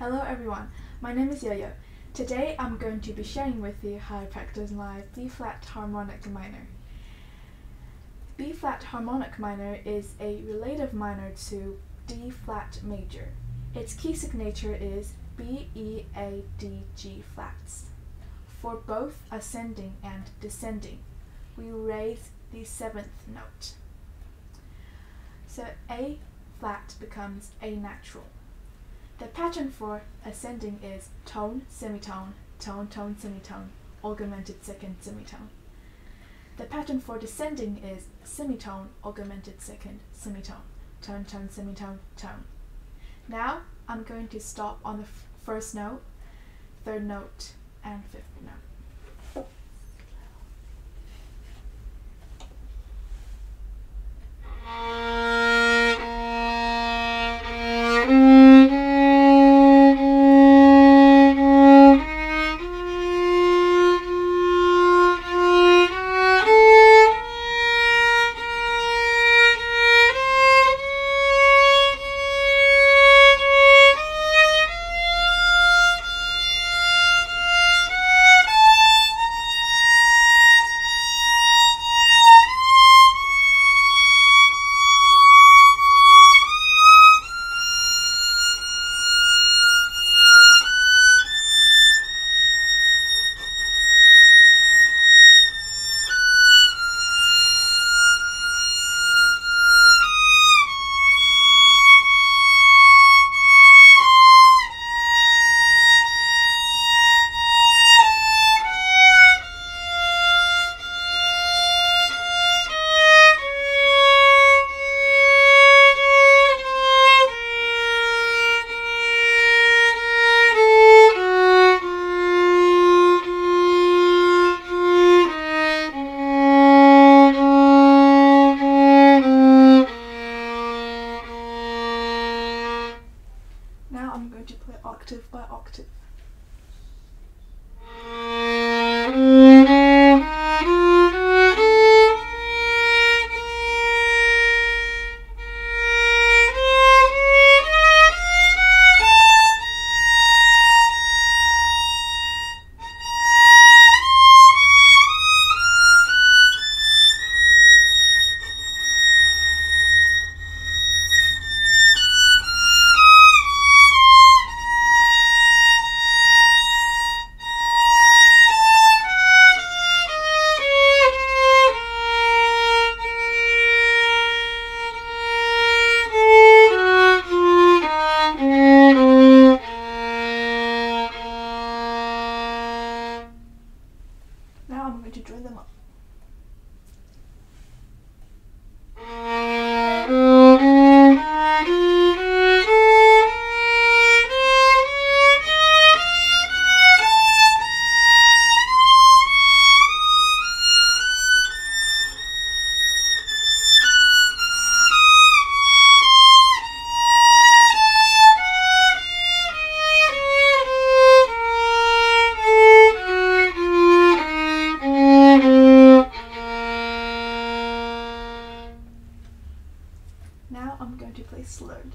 Hello everyone, my name is Yo-Yo. Today I'm going to be sharing with you how to practice my B-flat harmonic minor. B-flat harmonic minor is a relative minor to D-flat major. Its key signature is B, E, A, D, G flats. For both ascending and descending, we raise the seventh note. So A flat becomes A natural. The pattern for ascending is tone, semitone, tone, tone, semitone, augmented second semitone. The pattern for descending is semitone, augmented second semitone, tone, tone, semitone, tone. Now I'm going to stop on the first note, third note, and fifth note. Now I'm going to play octave by octave. Now I'm going to play slurred.